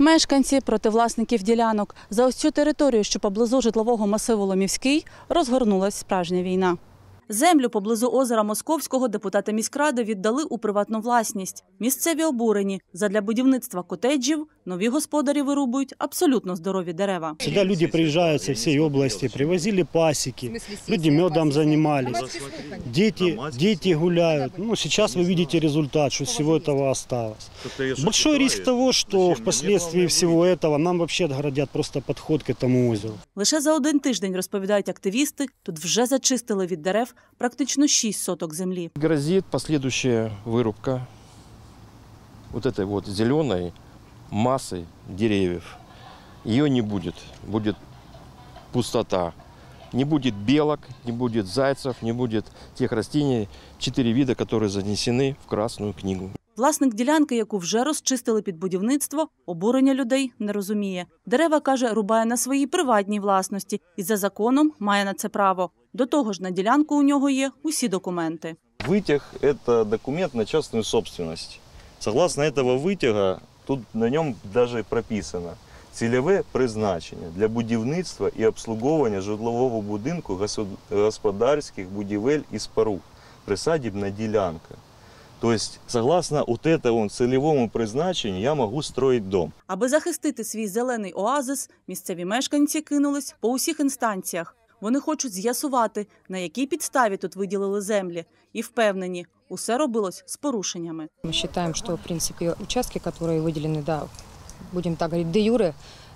Мешканці проти власників ділянок за ось цю територію, що поблизу житлового масиву Ломівський, розгорнулась справжня війна. Землю поблизу озера Московського депутати міськради віддали у приватну власність. Місцеві обурені. Задля будівництва котеджів нові господарі вирубують абсолютно здорові дерева. Сюда люди приезжают со всей области, привозили пасеки, люди медом занимались, дети, дети гуляют. Ну, сейчас вы видите результат, что всего этого осталось. Большой риск того, что впоследствии всего этого нам вообще отгородят просто подход к этому озеру. Лише за один тиждень, розповідають активісти, тут вже зачистили від дерев Практично 6 соток землі. Грозит последующая вырубка вот этой вот зеленой массы деревьев. Ее не будет. Будет пустота. Не будет белок, не будет зайцев, не будет тех растений, четыре вида, которые занесены в Красную книгу. Власник ділянки, яку вже розчистили під будівництво, обурення людей не розуміє. Дерева, каже, рубає на своїй приватній власності і за законом має на це право. До того ж, на ділянку у нього є усі документи. Вытяг – это документ на частную собственность. Согласно этого вытяга, тут на нем даже прописано цільове призначення для будівництва і обслуговування житлового будинку госуд- господарських будівель і споруд, присадібна ділянка. То есть, согласно вот этому целевому призначению, я могу строить дом. Аби захистити свій зелений оазис, місцеві мешканці кинулись по усіх інстанціях. Вони хочуть з'ясувати, на якій підставі тут виділили землі, і впевнені, усе робилось з порушеннями. Мы считаем, что, в принципе, участки, которые выделены, да, будем так говорить, де юре,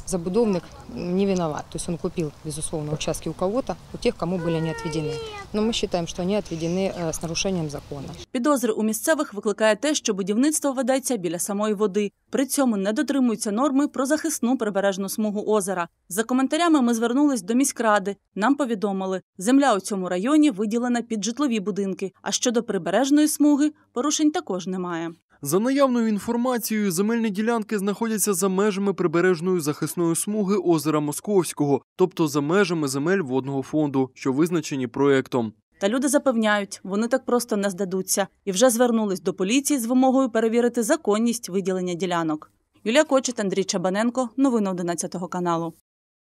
забудовник не виноват. То есть он купил, безусловно, участки у кого-то, у тех, кому были они отведены. Но мы считаем, что они отведены э, с нарушением закона. Підозри у місцевих викликає те, що будівництво ведеться біля самої води. При цьому не дотримуються норми про захисну прибережну смугу озера. За коментарями ми звернулись до міськради. Нам повідомили, земля у цьому районі виділена під житлові будинки. А щодо прибережної смуги, порушень також немає. За наявною інформацією, земельні ділянки знаходяться за межами прибережної захисної смуги озера Московського, тобто за межами земель водного фонду, що визначені проектом. Та люди запевняють, вони так просто не здадуться і вже звернулись до поліції з вимогою перевірити законність виділення ділянок. Юлія Кочет, Андрій Чабаненко. Новини 11 каналу.